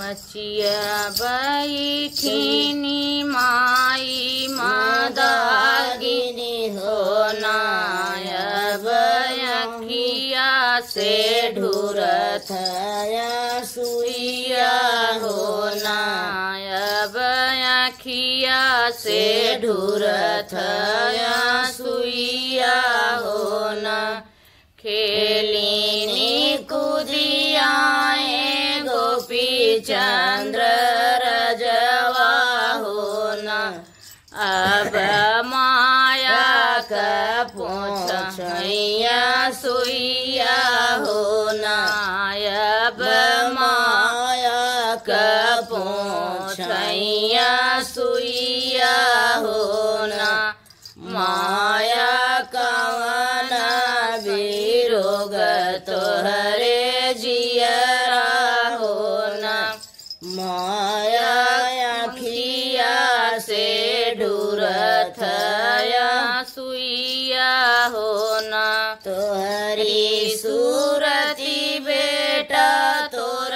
मचिया बैठिनी माई मदागिनी हो अखिया से ढूर थया सुइया हो अखिया से ढूरत सुइया हो न खेलिनी कुदियाए गोपी चंद्र रजवा हो न अब माया का पोछैया सुइया हो न अब माया का पोछैया सुइया हो न माया कवन विरोग तोहरे जियरा ढूरथ सुइया हो न। तोहरी सूरती बेटा तोर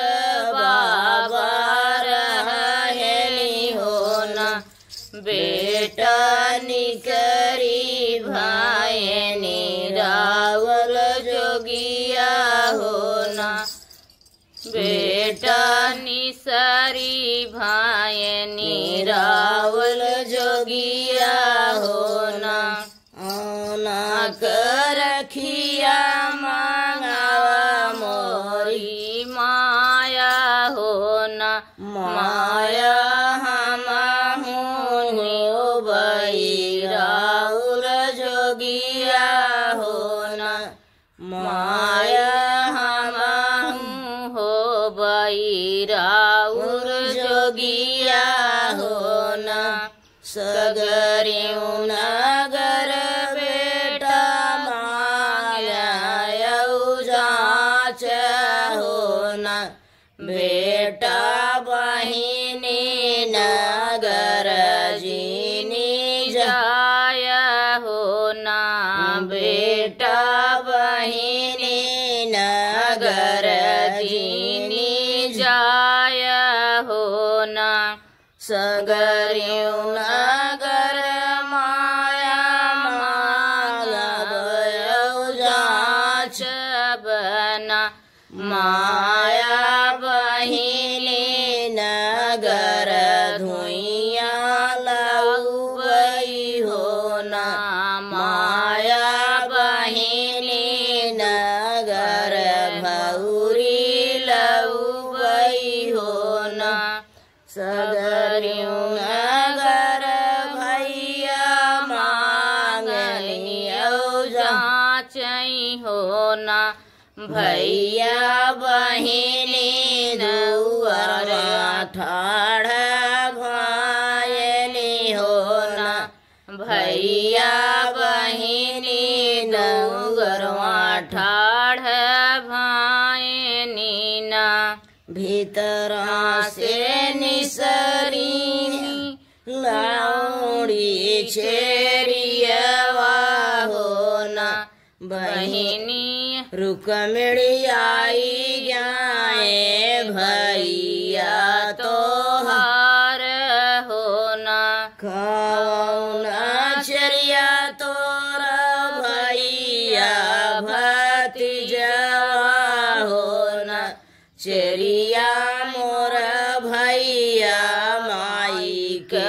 बाबा रहेली हो न। बेटा निकरी भाई रावल जोगिया हो न। बेटा निसरी भाई रावल जोगिया हो न आना रखिया मांगावा मोरी माया हो न, माया जोगिया हो न, माया हम हो राउर जोगिया सगरियु नगर बेटा माया जाच न बेटा बहिनी नगर जीनी जाय हो न बेटा माया बहिनी नगर धुइया लउबई हो न। माया बहिनी नगर भौरी लउबई हो न। सगरियु भैया बहिनी नौवर ठाढ़ भायली हो न। भैया बहिनी नौगरवा ठाढ़ भायनी ना। भीतरा से निसरी लाउड़ी छेरियवा हो न। बहिनी रुक मिड़ियाई जाए भैया तो हार हो न कौना चरिया तोर भैया भतीजवा हो न चरिया मोर भैया माई के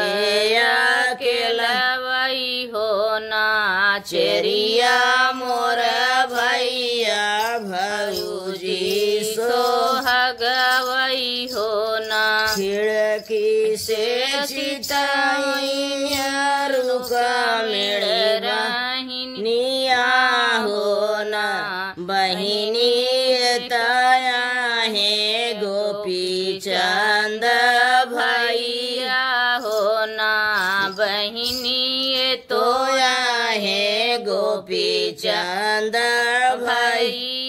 केलवई हो न चेरिया सोहगवई हो न। खिड़की से चिताई रुका मेड़ निया हो न। बहिनी ताया है गोपी चंद भैया हो न। बहिनी तो तोया है गोपी चंद भाई। भैया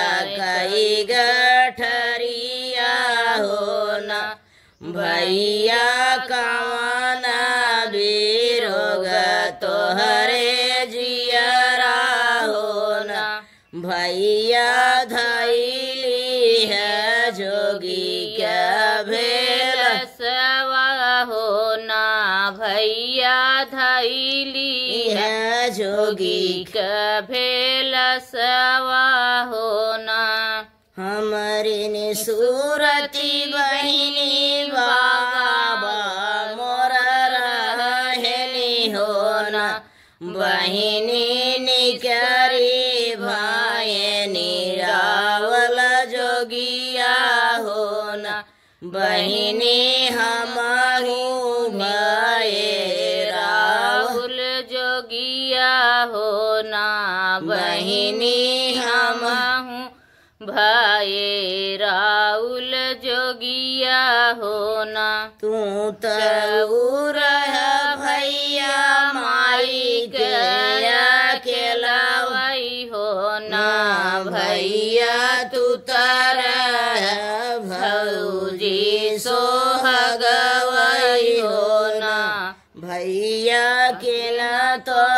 क्या सवा हो ना भैया धैली है जोगी भेल सवा हो ना हमारी निसूरती बहिनी बाबा मोर रहनी हो ना बहिनी बहिनी हम भये राव राहुल जोगिया हो ना। बहिनी हम हूँ भाई राहुल जोगिया हो ना। तू तूर भैया